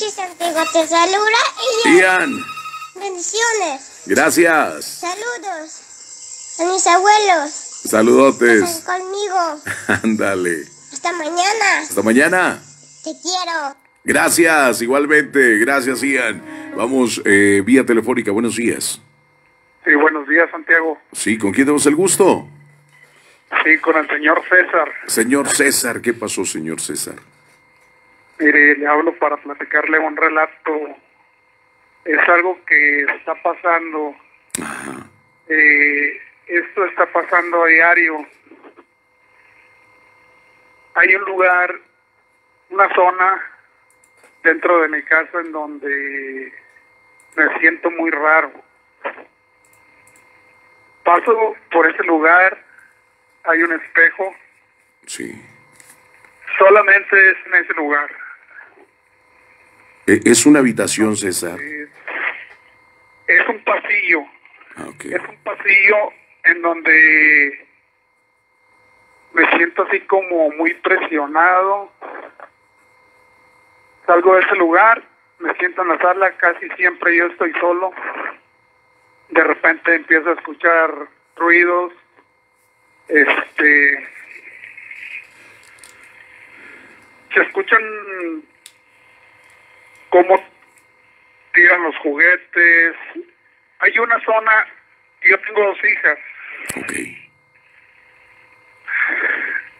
noches, Santiago. Te saluda Ian. Ian, Bendiciones. gracias. Saludos a mis abuelos. Saludotes. Están conmigo. Ándale. Hasta mañana. Hasta mañana. Te quiero. Gracias, igualmente. Gracias, Ian. Vamos eh, vía telefónica. Buenos días. Sí, buenos días, Santiago. Sí, ¿con quién tenemos el gusto? Sí, con el señor César. Señor César, ¿qué pasó, señor César? Mire, le hablo para platicarle un relato. Es algo que está pasando. Ajá. Eh, esto está pasando a diario. Hay un lugar, una zona dentro de mi casa en donde me siento muy raro. Paso por ese lugar, hay un espejo, Sí. solamente es en ese lugar. E- ¿Es una habitación, César? Es un pasillo, Ah, es un pasillo en donde me siento así como muy presionado. Salgo de ese lugar, me siento en la sala, casi siempre yo estoy solo. De repente empiezo a escuchar ruidos, este, se escuchan cómo tiran los juguetes. Hay una zona, yo tengo dos hijas, Ok.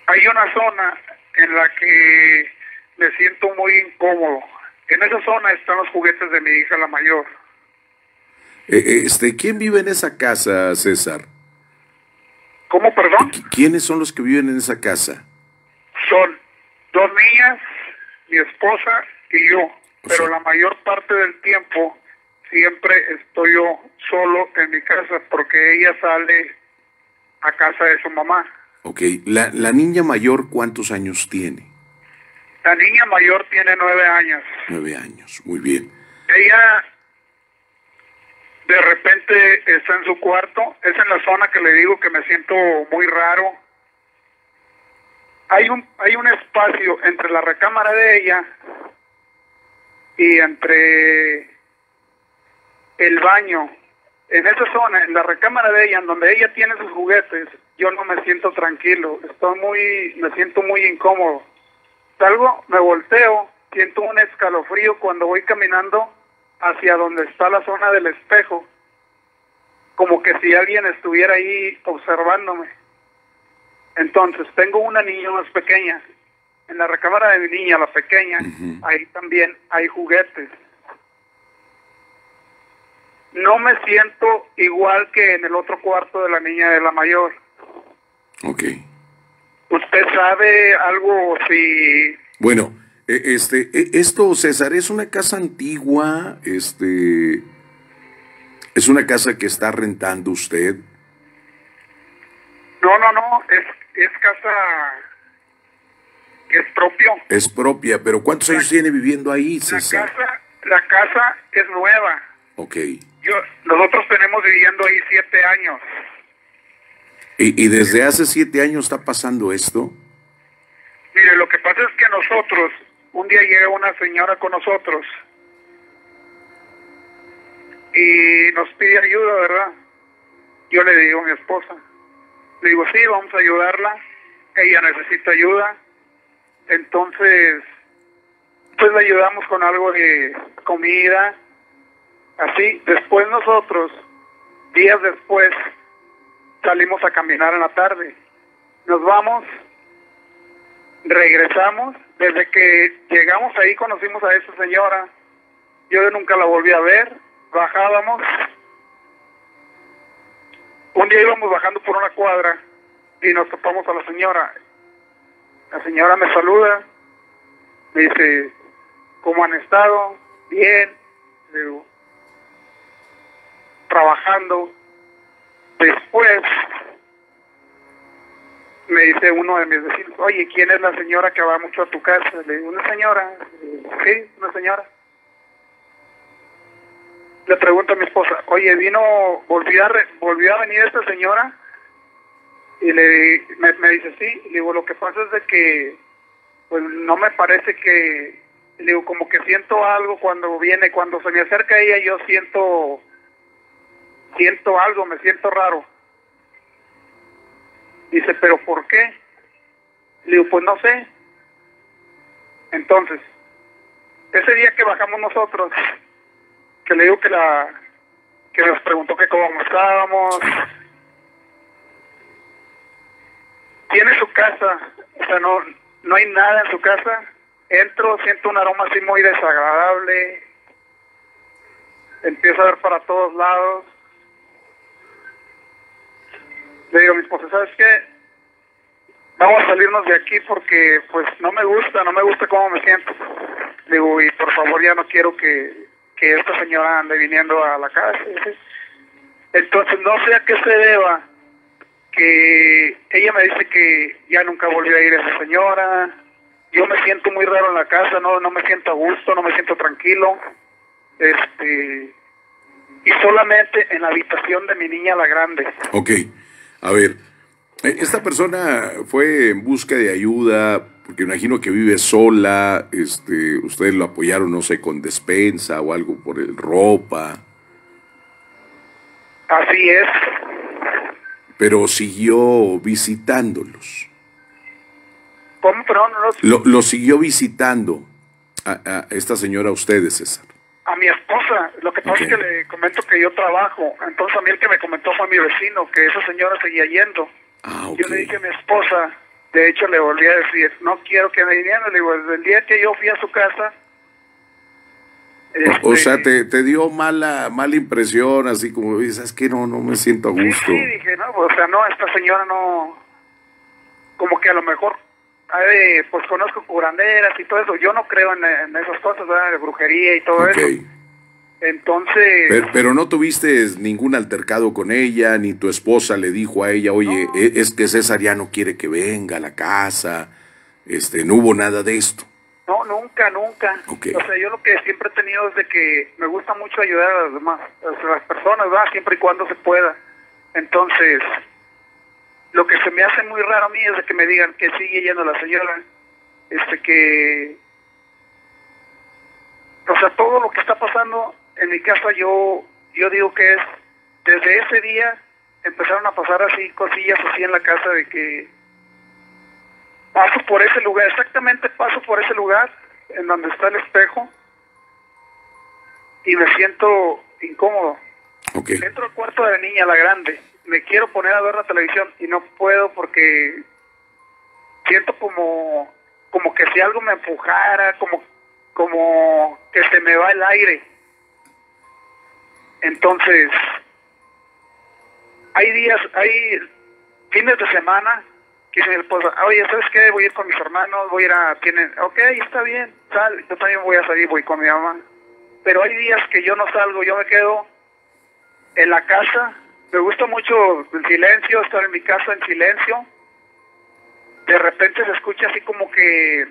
hay una zona en la que me siento muy incómodo. En esa zona están los juguetes de mi hija la mayor. Eh, eh, Este, ¿Quién vive en esa casa, César? ¿Cómo, perdón? Qui- ¿Quiénes son los que viven en esa casa? Son dos niñas, mi esposa y yo. Pero la mayor parte del tiempo siempre estoy yo solo en mi casa porque ella sale a casa de su mamá. Ok. La, la niña mayor, ¿cuántos años tiene? La niña mayor tiene nueve años. Nueve años. Muy bien. Ella de repente está en su cuarto, es en la zona que le digo que me siento muy raro. Hay un hay un espacio entre la recámara de ella y entre el baño. En esa zona, en la recámara de ella, en donde ella tiene sus juguetes, yo no me siento tranquilo, estoy muy me siento muy incómodo. Salgo, me volteo, siento un escalofrío cuando voy caminando hacia donde está la zona del espejo, como que si alguien estuviera ahí observándome. Entonces, tengo una niña más pequeña. En la recámara de mi niña, la pequeña, ahí también hay juguetes. No me siento igual que en el otro cuarto de la niña de la mayor. Ok. ¿Usted sabe algo si Bueno, eh, este, eh, esto, César, es una casa antigua, este, es una casa que está rentando usted. No, no, no, es, es casa que es propio. Es propia, pero ¿cuántos años tiene viviendo ahí, La César? casa, la casa es nueva. Ok. Yo, nosotros tenemos viviendo ahí siete años. ¿Y, y desde hace siete años está pasando esto? Mire, lo que pasa es que nosotros, un día llega una señora con nosotros y nos pide ayuda, ¿verdad? Yo le digo a mi esposa, le digo, sí, vamos a ayudarla, ella necesita ayuda, entonces, pues le ayudamos con algo de comida, así, después nosotros, días después, salimos a caminar en la tarde, nos vamos regresamos, desde que llegamos ahí conocimos a esa señora, yo nunca la volví a ver, bajábamos, un día íbamos bajando por una cuadra y nos topamos a la señora, la señora me saluda, me dice, ¿cómo han estado? Bien, digo, trabajando, después me dice uno de mis vecinos, oye, ¿quién es la señora que va mucho a tu casa? Le digo, una señora. Sí, una señora. Le pregunto a mi esposa, oye, vino, volvió a, volvió a venir esta señora. Y le me, dice, sí. Le digo, lo que pasa es de que, pues no me parece que le digo, como que siento algo cuando viene, cuando se me acerca ella, yo siento, siento algo, me siento raro. Dice, pero ¿por qué? Le digo, pues no sé. Entonces, ese día que bajamos nosotros, que le digo que la, que nos preguntó que cómo estábamos, tiene su casa, o sea, no, no hay nada en su casa. Entro, siento un aroma así muy desagradable. Empiezo a ver para todos lados. Le digo a mi esposa, ¿sabes qué? Vamos a salirnos de aquí porque pues no me gusta, no me gusta cómo me siento. Digo, y por favor ya no quiero que, que esta señora ande viniendo a la casa. Entonces no sé a qué se deba que ella me dice que ya nunca volvió a ir esa señora. Yo me siento muy raro en la casa, no no me siento a gusto, no me siento tranquilo. Este y solamente en la habitación de mi niña la grande. Ok, a ver, eh, esta persona fue en busca de ayuda, porque imagino que vive sola, este, ustedes lo apoyaron, no sé, con despensa o algo por el ropa, Así es. Pero siguió visitándolos. ¿Cómo? Perdón, no, Lo, lo siguió visitando a, a esta señora a ustedes, César. a mi esposa. Lo que pasa es que le comento que yo trabajo. Entonces a mí el que me comentó fue mi vecino, que esa señora seguía yendo. Ah, ok. Yo le dije a mi esposa, de hecho le volví a decir, no quiero que me vinieran. Le digo, desde el día que yo fui a su casa... O, o este, sea, te, te dio mala, mala impresión, así como dices, es que no, no me siento a gusto. sí, dije, no, o sea, no, esta señora no, como que a lo mejor, de- pues conozco curanderas y todo eso, yo no creo en, en esas cosas, ¿verdad? de brujería y todo Ok. eso. Entonces, Pero, pero no tuviste ningún altercado con ella, ni tu esposa le dijo a ella, oye, No. e- es que César ya no quiere que venga a la casa, este, no hubo nada de esto. No, nunca, nunca. O sea, yo lo que siempre he tenido es de que me gusta mucho ayudar a las demás, a las personas, ¿verdad? Siempre y cuando se pueda. Entonces, lo que se me hace muy raro a mí es de que me digan que sigue yendo la señora, este que o sea todo lo que está pasando en mi casa yo yo digo que es desde ese día empezaron a pasar así cosillas así en la casa de que paso por ese lugar exactamente paso por ese lugar en donde está el espejo y me siento incómodo Ok, Entro al cuarto de la niña, la grande. Me quiero poner a ver la televisión y no puedo porque siento como como que si algo me empujara, como como que se me va el aire. Entonces, hay días, hay fines de semana que dice mi esposa, oye, ¿sabes qué? Voy a ir con mis hermanos, voy a ir a... Tienen... Ok, está bien, sal, yo también voy a salir, voy con mi mamá. Pero hay días que yo no salgo, yo me quedo en la casa. Me gusta mucho el silencio, estar en mi casa en silencio. De repente se escucha así como que...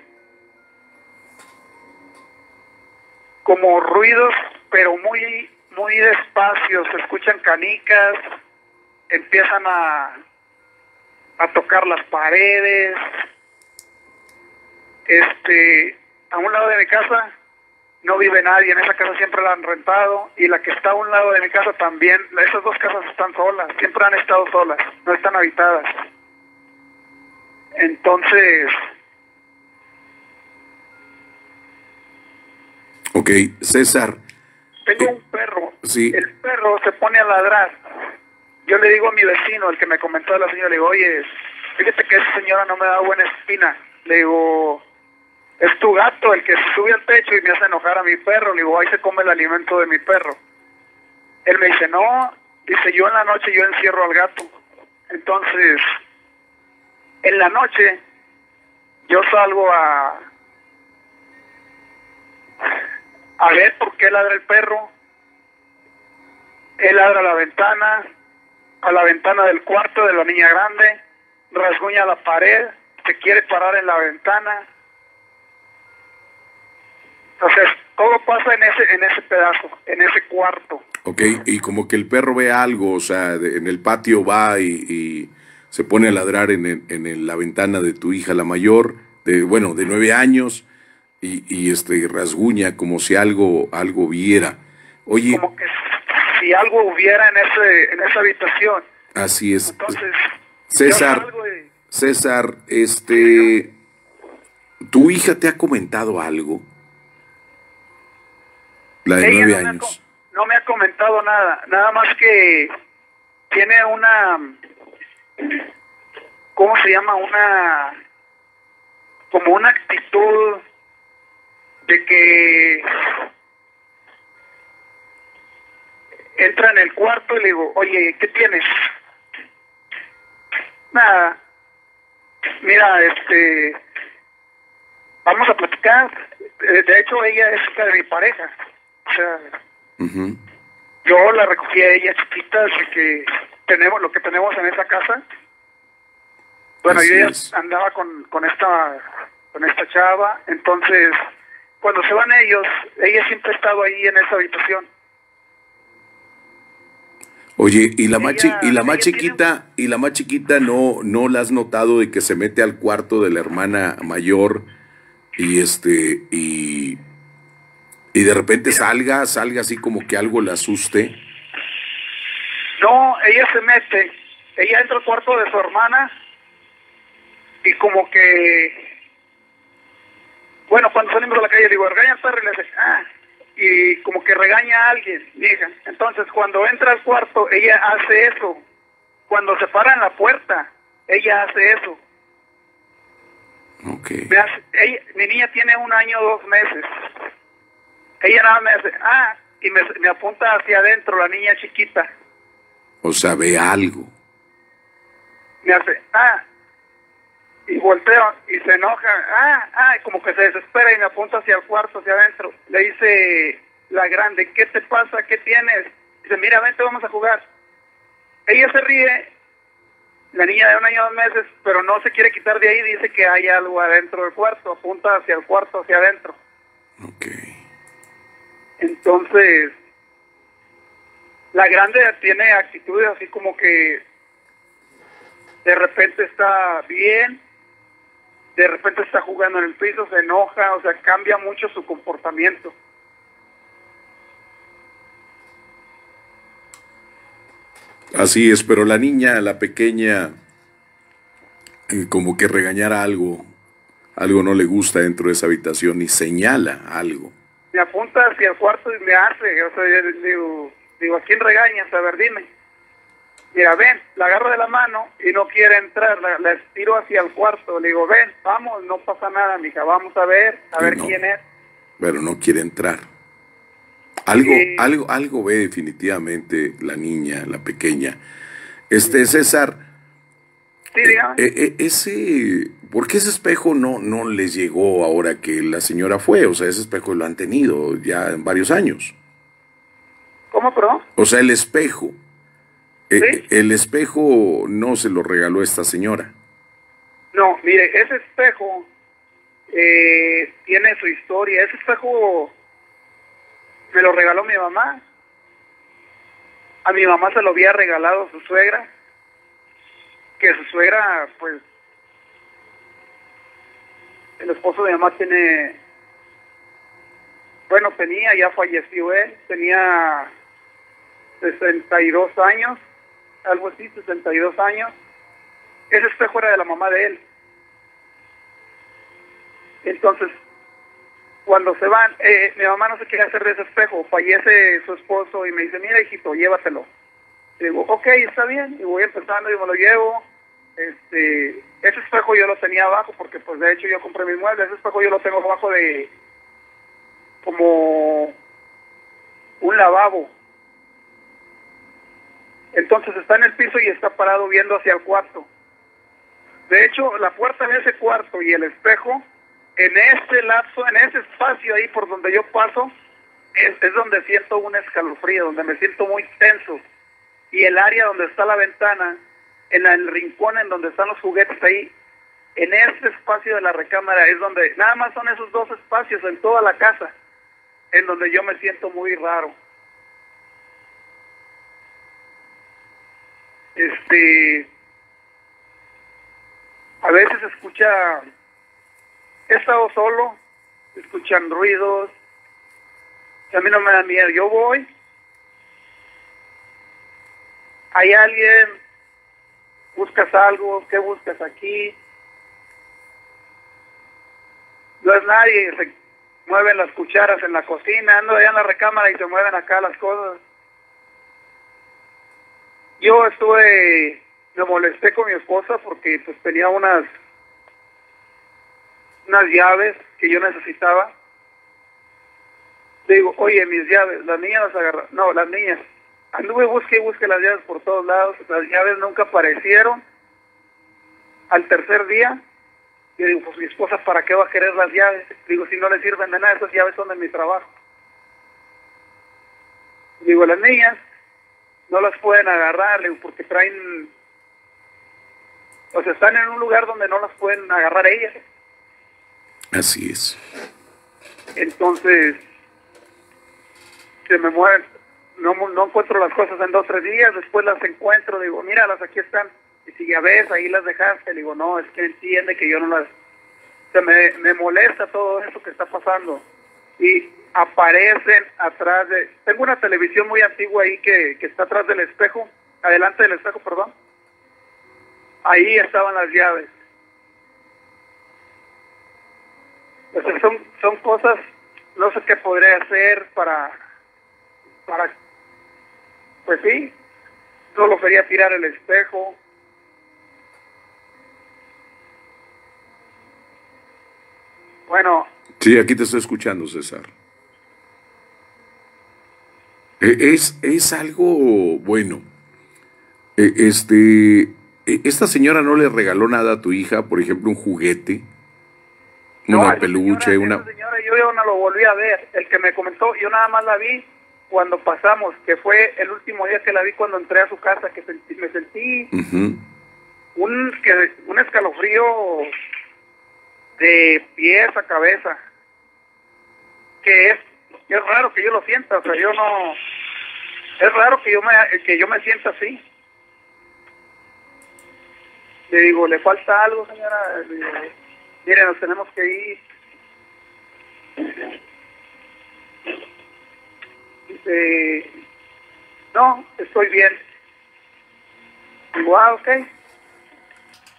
como ruidos, pero muy muy despacio. Se escuchan canicas, empiezan a a tocar las paredes. Este, a un lado de mi casa no vive nadie, en esa casa siempre la han rentado y la que está a un lado de mi casa también, esas dos casas están solas, siempre han estado solas, no están habitadas. Entonces, ok, César, tengo un perro, Sí. el perro se pone a ladrar. Yo le digo a mi vecino, el que me comentó de la señora, le digo, oye, fíjate que esa señora no me da buena espina. Le digo, es tu gato el que sube al techo y me hace enojar a mi perro. Le digo, ahí se come el alimento de mi perro. Él me dice, no, dice, yo en la noche yo encierro al gato. Entonces, en la noche yo salgo a a ver por qué ladra el perro. Él ladra a la ventana, a la ventana del cuarto de la niña grande, rasguña la pared, se quiere parar en la ventana. Entonces, todo pasa en ese, en ese pedazo, en ese cuarto. ok, y como que el perro ve algo, o sea, de- en el patio va y, y se pone a ladrar en, en el- la ventana de tu hija, la mayor, de, bueno, de nueve años, y, y este rasguña como si algo, algo viera. Oye, como que si algo hubiera en ese en esa habitación. así es. Entonces, César, y- César, este, ¿tu hija te ha comentado algo? La de ella nueve no me, ha, años. co- no me ha comentado nada, nada más que tiene una, ¿cómo se llama? Una, como una actitud de que entra en el cuarto y le digo, oye, ¿qué tienes? Nada. Mira, este, vamos a platicar. De hecho, ella es hija de mi pareja. O sea, yo la recogí a ella chiquita, así que tenemos lo que tenemos en esa casa. Bueno, Así yo ya es. andaba con, con esta con esta chava, entonces cuando se van ellos, ella siempre ha estado ahí en esa habitación. Oye, y la más y la más tiene- chiquita, y la más chiquita no, no la has notado de que se mete al cuarto de la hermana mayor y este, y, y de repente salga, salga así como que algo le asuste. No, ella se mete, ella entra al cuarto de su hermana y como que, bueno, cuando salimos a la calle le digo, regaña al perro y le dice, ah, y como que regaña a alguien, hija. Entonces cuando entra al cuarto, ella hace eso. Cuando se para en la puerta, ella hace eso. Ok. Me hace- ella- mi niña tiene un año, dos meses. Ella nada me hace, ah, y me, me apunta hacia adentro, la niña chiquita. O sea, ve algo. me hace, ah, y volteo y se enoja, ah, ah, como que se desespera y me apunta hacia el cuarto, hacia adentro. Le dice la grande, ¿qué te pasa? ¿Qué tienes? Dice, mira, vente, vamos a jugar. Ella se ríe, la niña de un año dos meses, pero no se quiere quitar de ahí, dice que hay algo adentro del cuarto, apunta hacia el cuarto, hacia adentro. Ok. Entonces, la grande tiene actitudes así como que de repente está bien, de repente está jugando en el piso, se enoja, o sea, cambia mucho su comportamiento. Así es, pero la niña, la pequeña, eh, como que regañara algo, algo no le gusta dentro de esa habitación y señala algo. Me apunta hacia el cuarto y me hace, o sea, yo digo, digo, ¿a quién regañas? A ver, dime. Mira, ven, la agarro de la mano y no quiere entrar, la, la estiro hacia el cuarto, le digo, ven, vamos, no pasa nada, mija, vamos a ver, a Y ver no. quién es. pero no quiere entrar. Algo, Sí. algo, algo ve definitivamente la niña, la pequeña. Este César, Sí, dígame. eh, eh, ese, ¿por qué ese espejo no, no les llegó ahora que la señora fue? O sea, ese espejo lo han tenido ya en varios años. ¿Cómo, perdón? O sea, el espejo, eh, Sí. el espejo no se lo regaló esta señora. No, mire, ese espejo eh, tiene su historia. Ese espejo me lo regaló mi mamá. A mi mamá se lo había regalado su suegra. Que su suegra, pues, el esposo de mi mamá tiene, bueno, tenía, ya falleció él, tenía 62 años, algo así, 62 años. Ese espejo era de la mamá de él. Entonces, cuando se van, eh, mi mamá no se quiere hacer de ese espejo, fallece su esposo y me dice, mira hijito, llévatelo. Y digo, ok, está bien, y voy empezando y me lo llevo. Este, ese espejo yo lo tenía abajo porque pues de hecho yo compré mis muebles, ese espejo yo lo tengo abajo de como un lavabo. Entonces está en el piso y está parado viendo hacia el cuarto. De hecho, la puerta de ese cuarto y el espejo, en ese lapso, en ese espacio ahí por donde yo paso, es, donde siento un escalofrío, donde me siento muy tenso. Y el área donde está la ventana, en el rincón en donde están los juguetes ahí, en ese espacio de la recámara es donde, nada más son esos dos espacios en toda la casa, en donde yo me siento muy raro. Este, a veces escucha, he estado solo escuchan ruidos. A mí no me da miedo. Yo voy. Hay alguien, buscas algo, ¿qué buscas aquí? No es nadie, se mueven las cucharas en la cocina, ando allá en la recámara y se mueven acá las cosas. Yo estuve, me molesté con mi esposa porque pues tenía unas unas llaves que yo necesitaba. Le digo, oye, mis llaves, las niñas las agarraron. No, las niñas. Anduve, busqué y busqué las llaves por todos lados. Las llaves nunca aparecieron. Al tercer día, yo digo, pues mi esposa, ¿para qué va a querer las llaves? Digo, si no le sirven de nada, esas llaves son de mi trabajo. Digo, las niñas no las pueden agarrar, porque traen... O sea, están en un lugar donde no las pueden agarrar ellas. Así es. Entonces, se me mueven, no, no encuentro las cosas en dos tres días, después las encuentro, digo, míralas, aquí están. Y si ya ves, ahí las dejaste, digo, no, es que entiende que yo no las... Se me, me molesta todo eso que está pasando. Y aparecen atrás de... Tengo una televisión muy antigua ahí que, que está atrás del espejo, adelante del espejo, perdón. Ahí estaban las llaves. O son, son cosas, no sé qué podría hacer para, para, pues sí, solo quería tirar el espejo. Bueno, Sí, aquí te estoy escuchando, César. E- Es, es algo bueno. E- Este, e- esta señora no le regaló nada a tu hija, por ejemplo, un juguete, no, una peluche, señora, una... señora yo ya no lo volví a ver. El que me comentó, yo nada más la vi cuando pasamos, que fue el último día que la vi cuando entré a su casa, que sentí- me sentí un, que, un escalofrío de pies a cabeza. Que es, es raro que yo lo sienta, o sea, yo no... Es raro que yo me, que yo me sienta así. Le digo, ¿le falta algo, señora? Mire, nos tenemos que ir. Dice, no, estoy bien. Digo, ah, ok.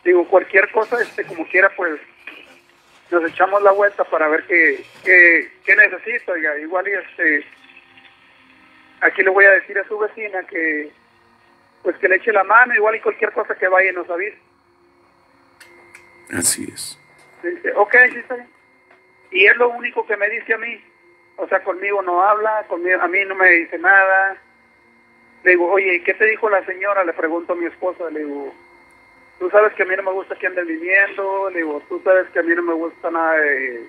Digo, cualquier cosa, este, como quiera, pues, nos echamos la vuelta para ver qué, qué, qué necesita. Oiga, igual y este, aquí le voy a decir a su vecina que, pues, que le eche la mano, igual y cualquier cosa que vaya nos avise. Así es. Dice, ok, sí está bien. Y es lo único que me dice a mí. O sea, conmigo no habla, conmigo, a mí no me dice nada. Le digo, oye, ¿y qué te dijo la señora? Le pregunto a mi esposa, le digo, tú sabes que a mí no me gusta que anden viviendo, le digo, tú sabes que a mí no me gusta nada de...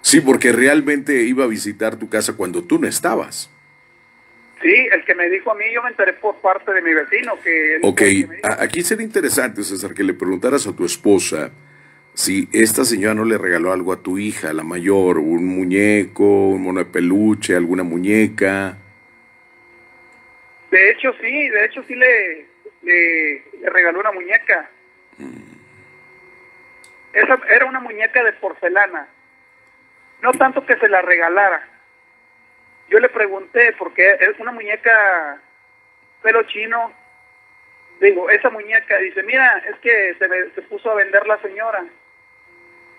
Sí, porque realmente iba a visitar tu casa cuando tú no estabas. Sí, el que me dijo a mí, yo me enteré por parte de mi vecino, que... Ok, que aquí sería interesante, César, que le preguntaras a tu esposa si esta señora no le regaló algo a tu hija, la mayor, un muñeco, un mono de peluche, alguna muñeca. De hecho, sí, de hecho sí le, le, le regaló una muñeca. Esa era una muñeca de porcelana. No tanto que se la regalara. Yo le pregunté, porque es una muñeca pelo chino. Digo, esa muñeca, dice, mira, es que se, se puso a vender la señora.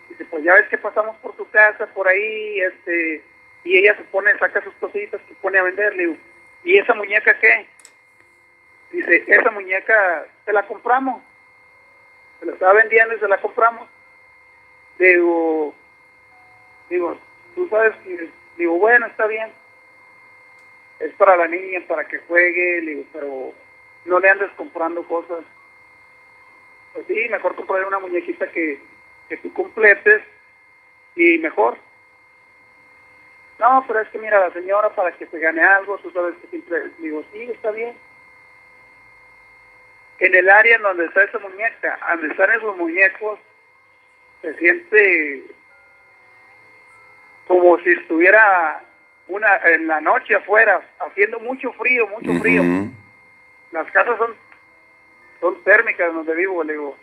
Dice, pues ya ves que pasamos por tu casa, por ahí, este, y ella se pone, saca sus cositas, se pone a vender. ¿y esa muñeca qué? Dice, esa muñeca se la compramos. Se la estaba vendiendo y se la compramos. Digo, digo, tú sabes que, digo, bueno, está bien. Es para la niña, para que juegue, digo, pero no le andes comprando cosas. Pues sí, mejor comprar una muñequita que, que tú completes y mejor. No, pero es que mira, la señora para que se gane algo, tú sabes que siempre, digo, sí, está bien. En el área en donde está esa muñeca, donde están esos muñecos, se siente como si estuviera una en la noche afuera, haciendo mucho frío, mucho frío. Las casas son, son térmicas donde vivo, le digo.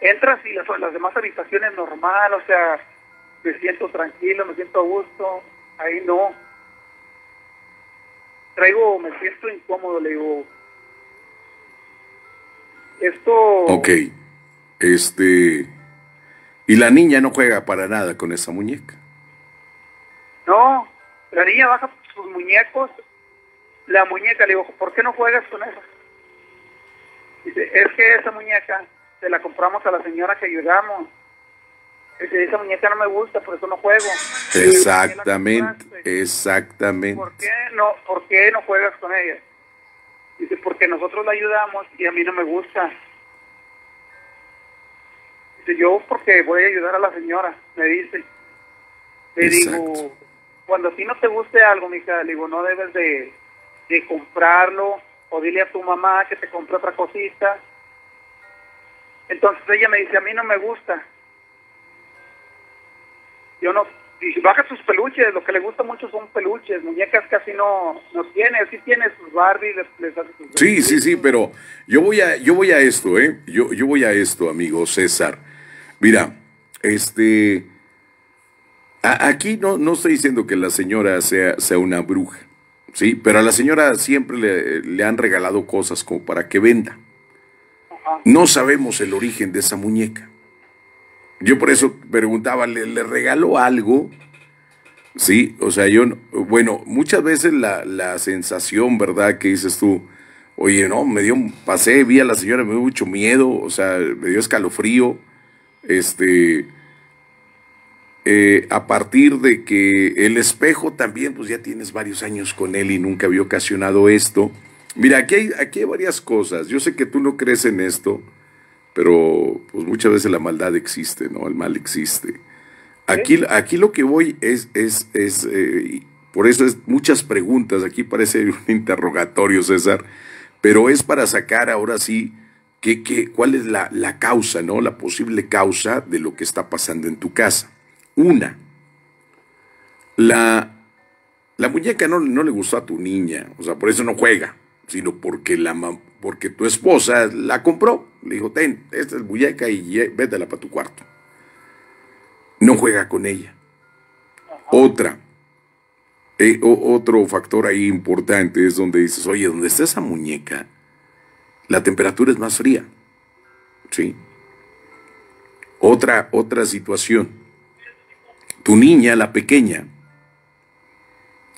Entras y las, las demás habitaciones normal, o sea, me siento tranquilo, me siento a gusto, ahí no. Traigo, me siento incómodo, le digo. Esto. Ok. Este. Y la niña no juega para nada con esa muñeca. No, la niña baja sus muñecos, la muñeca, le digo, ¿por qué no juegas con esa? Dice, es que esa muñeca se la compramos a la señora que ayudamos. Dice, esa muñeca no me gusta, por eso no juego. Le digo, ¿por qué la Exactamente, exactamente. ¿Por qué no, por qué no juegas con ella? Dice, porque nosotros la ayudamos y a mí no me gusta. Dice, yo porque voy a ayudar a la señora, me dice. Le Exacto. digo, cuando a ti no te guste algo, mija, le digo, no debes de, de comprarlo o dile a tu mamá que te compre otra cosita. Entonces ella me dice, a mí no me gusta. Yo no, y baja sus peluches, lo que le gusta mucho son peluches, muñecas casi no, no tiene, sí tiene sus Barbie, les, les hace sus Sí, sí, sí, pero yo voy a, yo voy a esto, ¿eh? Yo, yo voy a esto, amigo César. Mira, este, a- aquí no, no estoy diciendo que la señora sea, sea una bruja, ¿sí? Pero a la señora siempre le, le han regalado cosas como para que venda. Ajá. No sabemos el origen de esa muñeca. Yo por eso preguntaba, ¿le, le regaló algo? Sí, o sea, yo, no- bueno, muchas veces la, la sensación, ¿verdad? Que dices tú, oye, no, me dio, pasé, vi a la señora, me dio mucho miedo, o sea, me dio escalofrío, este, eh, a partir de que el espejo también, pues ya tienes varios años con él y nunca había ocasionado esto. Mira, aquí hay, aquí hay varias cosas. Yo sé que tú no crees en esto, pero pues muchas veces la maldad existe, ¿no? El mal existe. Aquí, aquí lo que voy es, es, es eh, por eso es muchas preguntas, aquí parece un interrogatorio, César, pero es para sacar ahora sí qué, qué, cuál es la, la causa, ¿no? La posible causa de lo que está pasando en tu casa. Una, la, la muñeca no, no le gustó a tu niña, o sea, por eso no juega, sino porque, la, porque tu esposa la compró. Le dijo, ten, esta es muñeca y vétela para tu cuarto. No juega con ella. Otra, eh, o- otro factor ahí importante es donde dices, oye, donde está esa muñeca, la temperatura es más fría. ¿Sí? Otra, otra situación. Tu niña, la pequeña,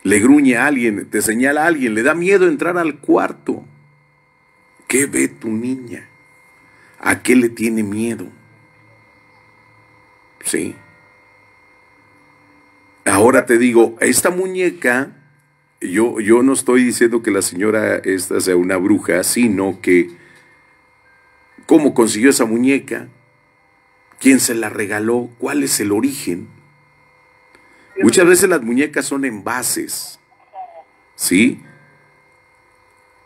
le gruñe a alguien, te señala a alguien, le da miedo entrar al cuarto. ¿Qué ve tu niña? ¿A qué le tiene miedo? Sí. Ahora te digo, esta muñeca, yo, yo no estoy diciendo que la señora esta sea una bruja, sino que cómo consiguió esa muñeca, quién se la regaló, cuál es el origen. Muchas veces las muñecas son envases, ¿sí?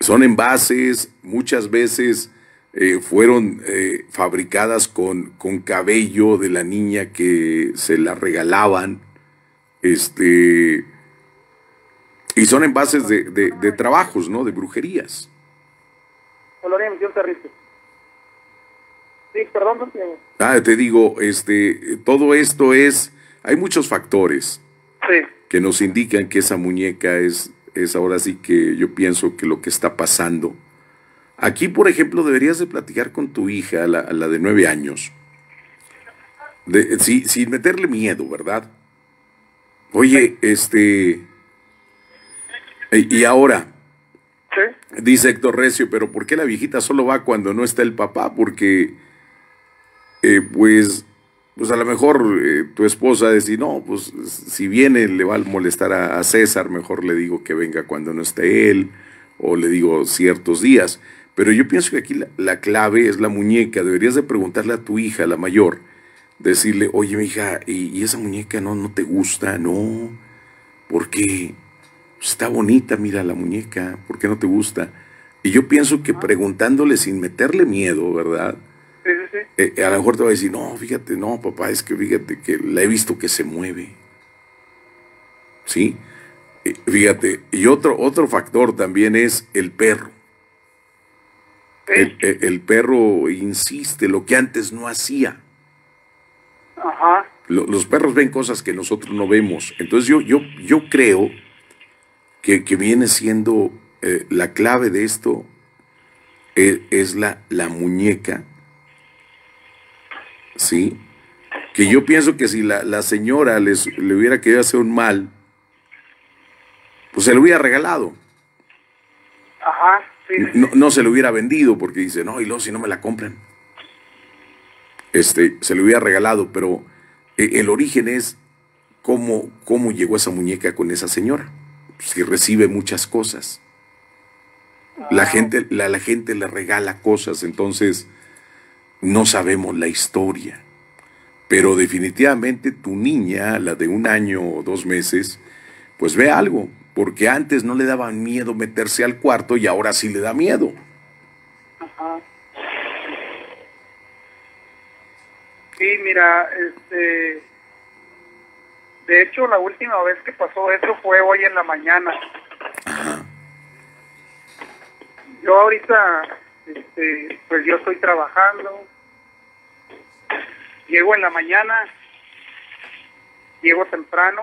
Son envases, muchas veces eh, fueron eh, fabricadas con, con cabello de la niña que se la regalaban, este, y son envases de, de- de trabajos, ¿no? De brujerías. Sí, perdón. Ah, te digo, este, todo esto es, hay muchos factores. Sí, que nos indican que esa muñeca es, es ahora sí que yo pienso que lo que está pasando. Aquí, por ejemplo, deberías de platicar con tu hija, la, la de nueve años, de, sí, sin meterle miedo, ¿verdad? Oye, este, y y ahora, sí, Dice Héctor Recio, pero ¿por qué la viejita solo va cuando no está el papá? Porque, eh, pues, pues a lo mejor eh, tu esposa decir, no, pues si viene le va a molestar a, a César, mejor le digo que venga cuando no esté él, o le digo ciertos días. Pero yo pienso que aquí la, la clave es la muñeca. Deberías de preguntarle a tu hija, la mayor, decirle, oye, mi hija, ¿y, y esa muñeca no, no te gusta? No, ¿por qué? Pues está bonita, mira la muñeca, ¿por qué no te gusta? Y yo pienso que preguntándole sin meterle miedo, ¿verdad? Eh, a lo mejor te va a decir, no, fíjate, no, papá, es que fíjate que la he visto que se mueve. ¿Sí? Eh, fíjate, y otro, otro factor también es el perro. Sí, El, el- el perro insiste, lo que antes no hacía. ajá, Lo- los perros ven cosas que nosotros no vemos. Entonces yo, yo, yo creo que, que viene siendo eh, la clave de esto eh, es la, la muñeca. ¿Sí? Que yo pienso que si la, la señora les, le hubiera querido hacer un mal, pues se lo hubiera regalado. Ajá, sí. No, no se lo hubiera vendido porque dice, no, y luego si no me la compran. Este, se lo hubiera regalado, pero eh, el origen es cómo, cómo llegó esa muñeca con esa señora. Si recibe muchas cosas. La gente, la, la gente le regala cosas, entonces no sabemos la historia. Pero definitivamente tu niña, la de un año o dos meses, pues ve algo, porque antes no le daba miedo meterse al cuarto y ahora sí le da miedo. Ajá. Sí, mira, este. De hecho, la última vez que pasó eso fue hoy en la mañana. Yo ahorita, este, pues yo estoy trabajando. Llego en la mañana, llego temprano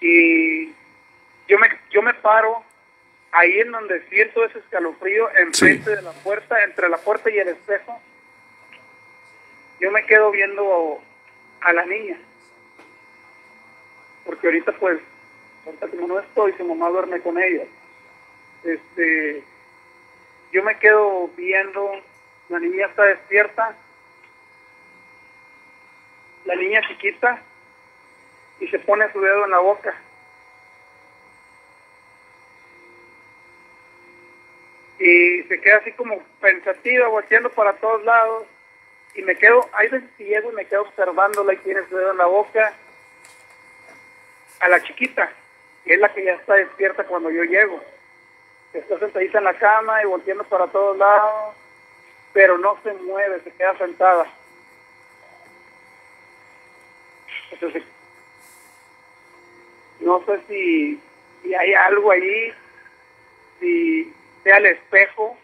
y yo me, yo me paro ahí en donde siento ese escalofrío enfrente Sí. de la puerta, entre la puerta y el espejo. Yo me quedo viendo a la niña. Porque ahorita pues, ahorita como no estoy, su mamá duerme con ella. Este, yo me quedo viendo, la niña está despierta, la niña chiquita, y se pone su dedo en la boca. y se queda así como pensativa, volteando para todos lados, y me quedo, ahí veces y me quedo observándola y tiene su dedo en la boca, a la chiquita, que es la que ya está despierta cuando yo llego. Está sentadita en la cama y volteando para todos lados, pero no se mueve, se queda sentada. Entonces, no sé si, si hay algo ahí, si sea el espejo,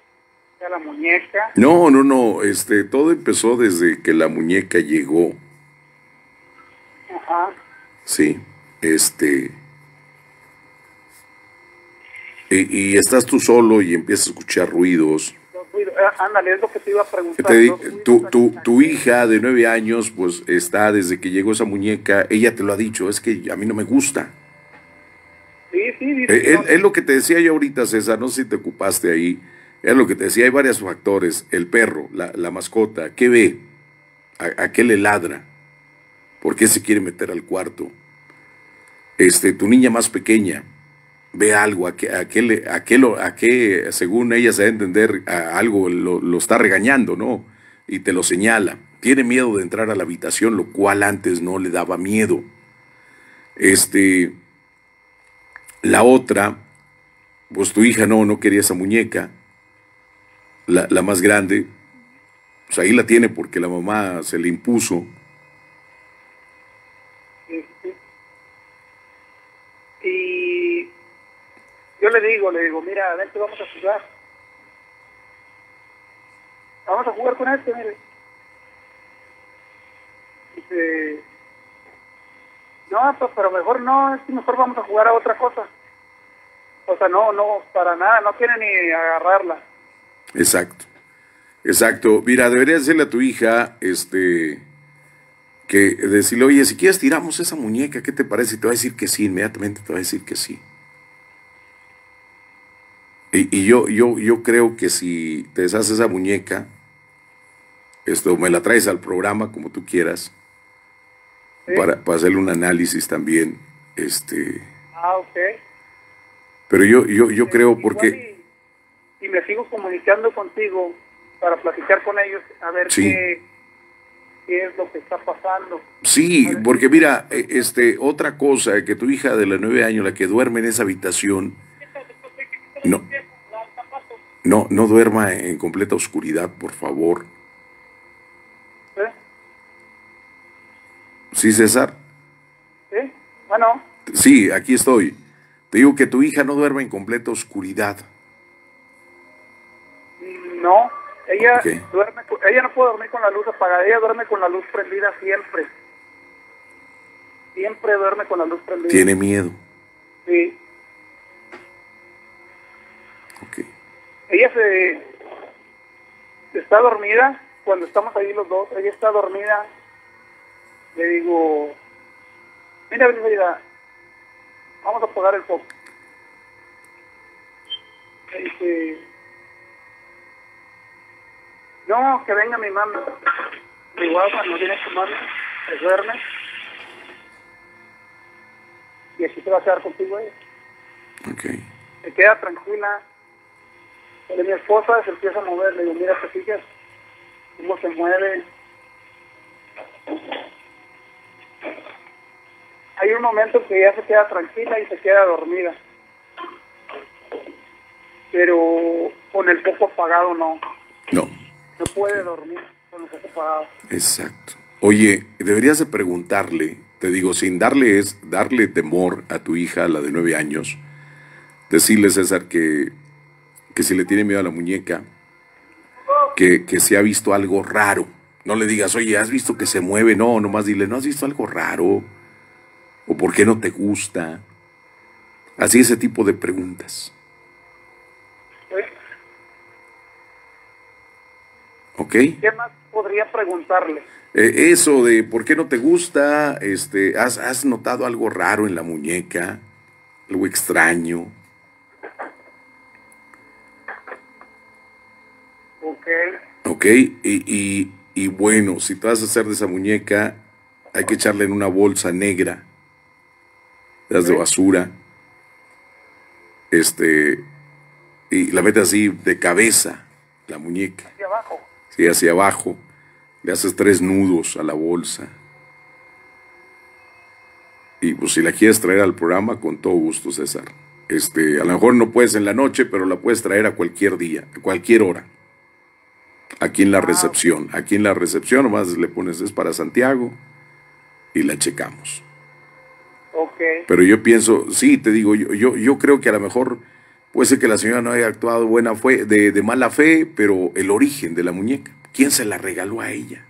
sea la muñeca. No, no, no, este, todo empezó desde que la muñeca llegó, Ajá. sí, este, y, y estás tú solo y empiezas a escuchar ruidos. Eh, ándale, es lo que te iba a preguntar. Te ruidos tu, tu, hija de nueve años, pues está desde que llegó esa muñeca, ella te lo ha dicho, es que a mí no me gusta. Sí, sí, dice, Eh, es lo que te decía yo ahorita, César, no sé si te ocupaste ahí. Es lo que te decía, hay varios factores. El perro, la, la mascota, ¿qué ve? ¿A, a qué le ladra? ¿Por qué se quiere meter al cuarto? Este, tu niña más pequeña, ve algo, a qué, a qué, le- a qué lo, a qué, según ella se da a entender, a algo lo, lo está regañando, ¿no? Y te lo señala. Tiene miedo de entrar a la habitación, lo cual antes no le daba miedo. Este, la otra, pues tu hija no, no quería esa muñeca, la, la más grande, pues ahí la tiene porque la mamá se le impuso. este, Y yo le digo, le digo, mira, vente, vamos a jugar. Vamos a jugar con este, mire. Dice, no, pues, pero mejor no, es que mejor vamos a jugar a otra cosa. O sea, no, no, para nada, no quiere ni agarrarla. Exacto, exacto. Mira, deberías decirle a tu hija, este, que decirle, oye, si quieres tiramos esa muñeca, ¿qué te parece? Y te va a decir que sí, inmediatamente te va a decir que sí. Y, y yo, yo, yo creo que si te deshaces esa muñeca, esto me la traes al programa como tú quieras, ¿sí? para, para hacerle un análisis también, este, Ah, ok. pero yo, yo, yo creo porque, Y, y me sigo comunicando contigo para platicar con ellos, a ver Sí. qué, qué es lo que está pasando. sí, porque mira, eh, este, otra cosa, que tu hija de los nueve años, la que duerme en esa habitación, no, no, no duerma en completa oscuridad, por favor. ¿Sí? ¿Sí, César? ¿Sí? Bueno, Sí, aquí estoy. Te digo que tu hija no duerme en completa oscuridad. no. Ella duerme, ella no puede dormir con la luz apagada, ella duerme con la luz prendida siempre. siempre duerme con la luz prendida. Tiene miedo. Sí. Ella se está dormida cuando estamos ahí los dos. Ella está dormida. Le digo, mira, Briseida, vamos a apagar el foco. Me dice, no, que venga mi mamá. Digo, "Ah, no viene tu mami, se duerme. Y aquí se va a quedar contigo ella Ok. se queda tranquila. Pero mi esposa se empieza a mover, le digo, mira, te fijas cómo se mueve. Hay un momento que ella se queda tranquila y se queda dormida. Pero con el foco apagado no. No. No puede dormir con el foco apagado. Exacto. Oye, deberías de preguntarle, te digo, sin darle es darle temor a tu hija, la de nueve años, decirle César que, que si le tiene miedo a la muñeca, que, que si ha visto algo raro. No le digas, oye, ¿has visto que se mueve? No, nomás dile, ¿no has visto algo raro? ¿O por qué no te gusta? Así ese tipo de preguntas. ¿Ok? ¿Qué más podría preguntarle? Eh, eso de por qué no te gusta, este, ¿has, has notado algo raro en la muñeca, algo extraño. Ok. Y, y, y bueno, si te vas a hacer de esa muñeca, hay que echarla en una bolsa negra, las de basura, este, y la metes así de cabeza, la muñeca, Hacia abajo. sí, hacia abajo, le haces tres nudos a la bolsa. Y pues si la quieres traer al programa, con todo gusto, César. Este, a lo mejor no puedes en la noche, pero la puedes traer a cualquier día, a cualquier hora. Aquí en la recepción. Aquí en la recepción nomás le pones es para Santiago y la checamos. Ok. Pero yo pienso, sí, te digo, yo, yo, yo creo que a lo mejor puede ser que la señora no haya actuado de buena fe, de, de mala fe, pero el origen de la muñeca, ¿quién se la regaló a ella?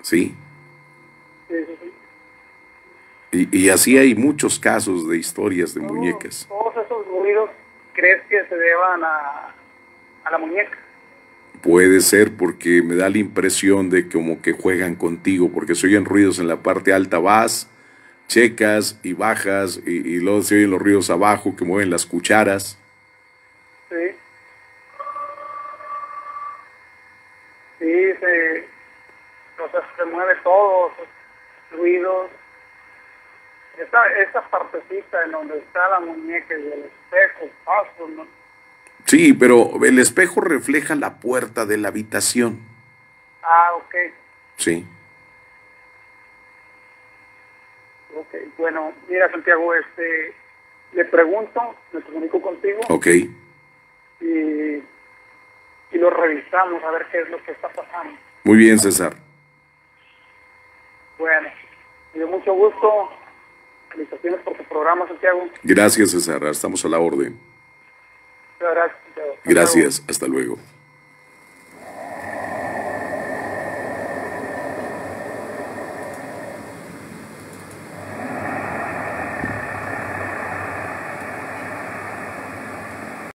¿Sí? Sí, sí, sí. Y, y así hay muchos casos de historias de muñecas. Todos esos ruidos, ¿crees que se deban a, a la muñeca? Puede ser porque me da la impresión de como que juegan contigo, porque se oyen ruidos en la parte alta, vas, checas y bajas, y, luego se oyen los ruidos abajo que mueven las cucharas. Sí. Sí, se, o se mueve todo, ruidos. Esa, esa partecita en donde está la muñeca y el espejo, paso, ¿no? Sí, pero el espejo refleja la puerta de la habitación. Ah, ok. Sí. Ok, bueno, mira Santiago, este, le pregunto, me comunico contigo Ok. y, y lo revisamos a ver qué es lo que está pasando. Muy bien, César. Bueno, me dio mucho gusto. Felicitaciones por tu programa, Santiago. Gracias, César. Estamos a la orden. Gracias. Hasta luego.